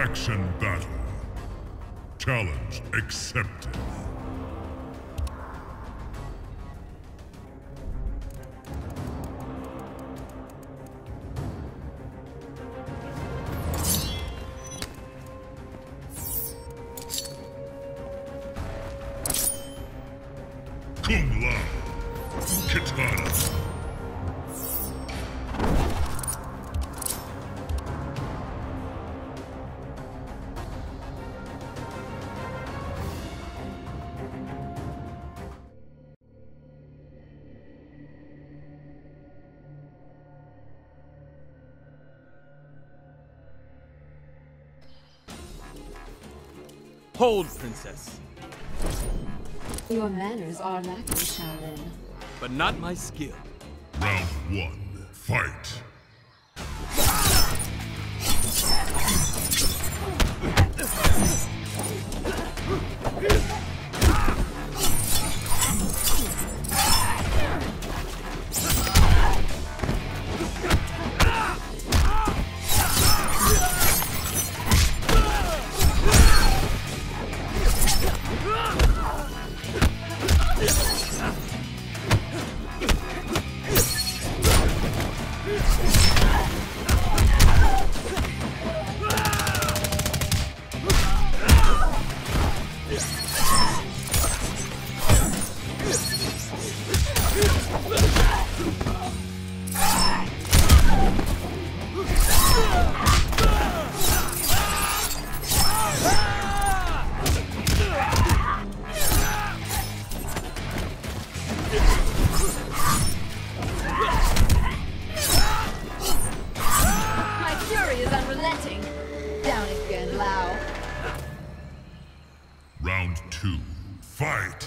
Faction battle. Challenge accepted. Hold, princess. Your manners are lacking, Shaolin. But not my skill. Round one. Fight. My two. Fight.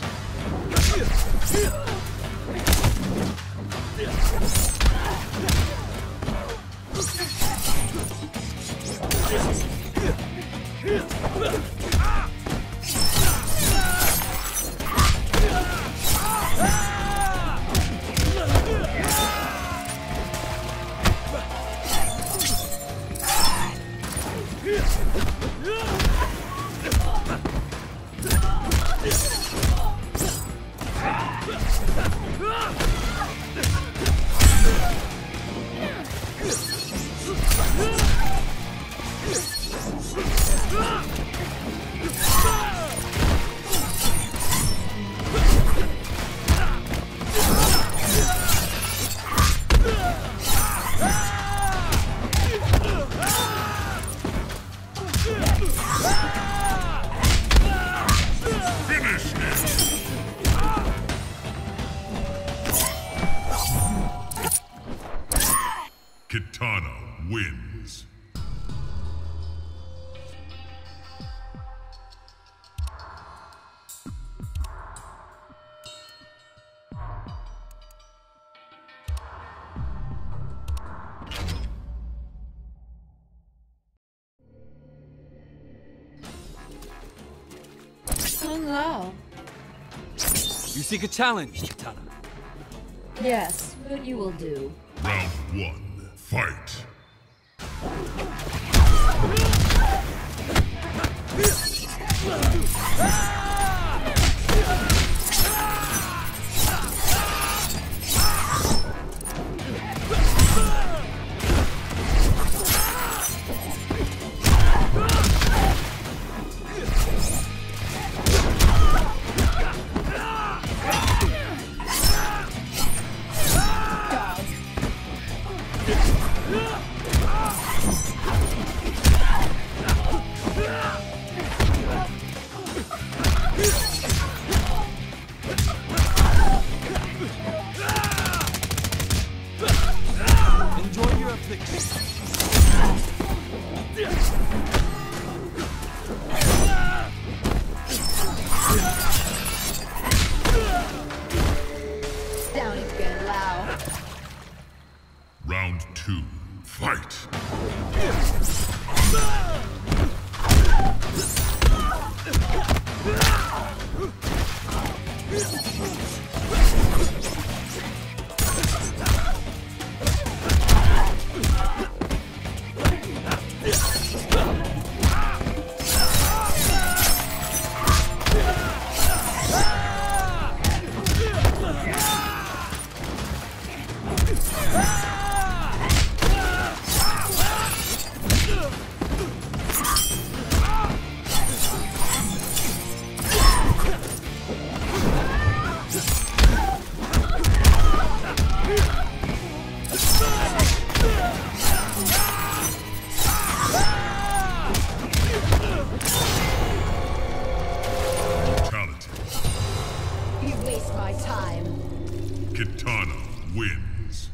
Finish Kitana wins. Kung Lao. You seek a challenge, Kitana. Yes, what you will do. Round one. Fight. Enjoy your affliction. waste my time. Kitana wins.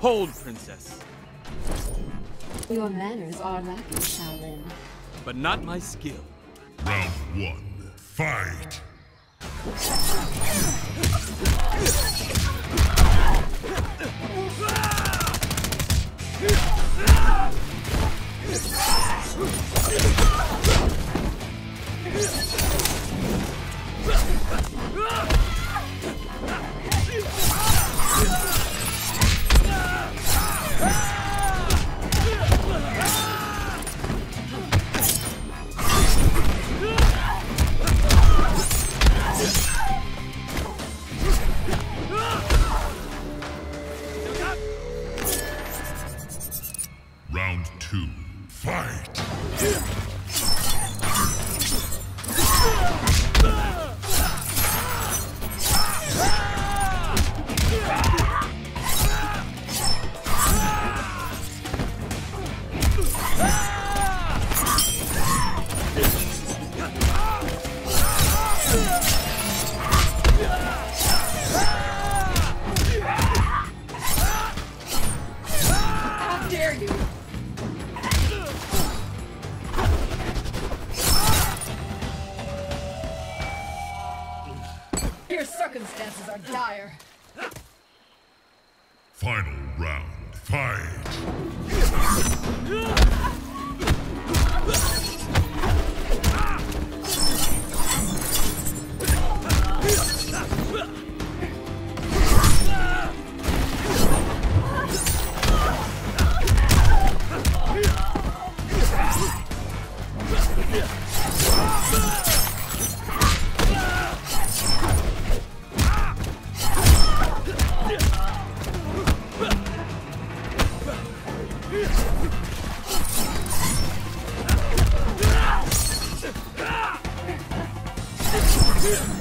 Hold, princess. Your manners are lacking, Shaolin. But not my skill. Round one. Fight! Your circumstances are dire. Yeah.